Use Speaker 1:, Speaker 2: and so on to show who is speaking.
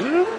Speaker 1: Hm?